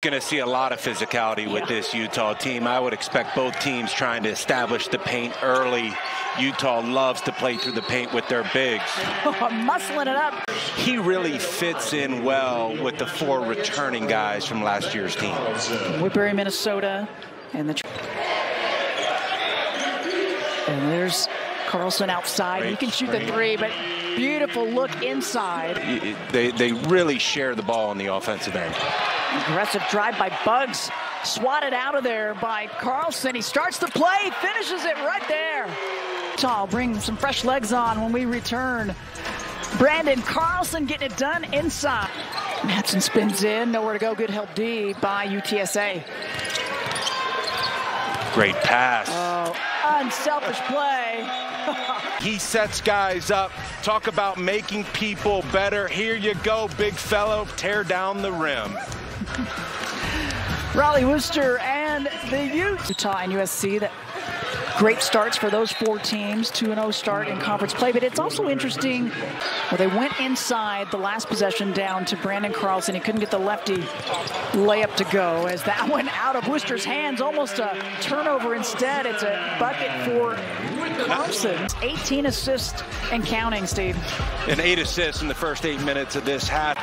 Going to see a lot of physicality with this Utah team. I would expect both teams trying to establish the paint early. Utah loves to play through the paint with their bigs. Muscling it up. He really fits in well with the four returning guys from last year's team. Woodbury, Minnesota, and the. And there's Carlson outside. Great he can shoot the three, but beautiful look inside. They, they really share the ball on the offensive end. Aggressive drive by Buggs. Swatted out of there by Carlson. He starts the play, finishes it right there. I'll bring some fresh legs on when we return. Branden Carlson getting it done inside. Madsen spins in, nowhere to go. Good help D by UTSA. Great pass. Oh, unselfish play. he sets guys up. Talk about making people better. Here you go, big fellow. Tear down the rim. Rollie Worster and the Utes. Utah and USC that great starts for those four teams. 2-0 start in conference play but it's also interesting well they went inside the last possession down to branden Carlson. He couldn't get the lefty layup to go as that went out of Worster's hands almost a turnover instead. It's a bucket for Carlson. 18 assists and counting Steve. And eight assists in the first eight minutes of this half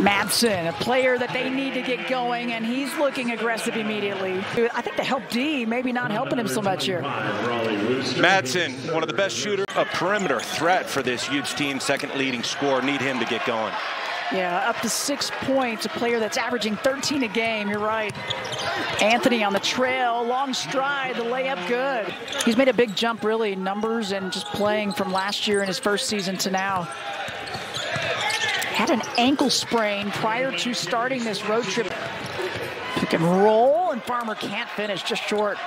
Madsen, a player that they need to get going, and he's looking aggressive immediately. I think the help D maybe not helping him so much here. Madsen, one of the best shooters, a perimeter threat for this huge team, second leading scorer. Need him to get going. Yeah, up to six points, a player that's averaging 13 a game. You're right. Anthony on the trail, long stride, the layup good. He's made a big jump, really, numbers and just playing from last year in his first season to now had an ankle sprain prior to starting this road trip. Pick and roll, and Farmer can't finish, just short.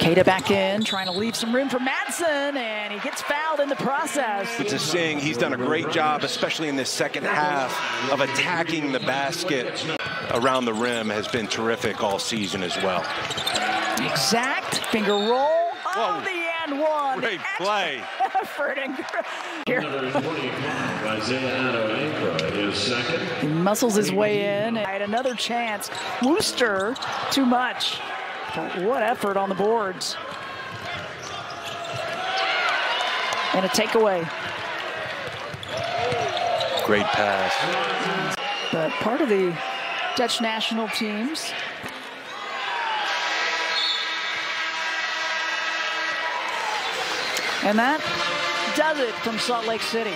Keita back in, trying to leave some room for Madsen, and he gets fouled in the process. It's a Sing, he's done a great job, especially in this second half, of attacking the basket around the rim has been terrific all season as well. Exact finger roll. Oh, the and one. Great play. Effort and here. he muscles his way in. And another chance. Worster, too much. What effort on the boards. And a takeaway. Great pass. But part of the Dutch national teams And that does it from Salt Lake City.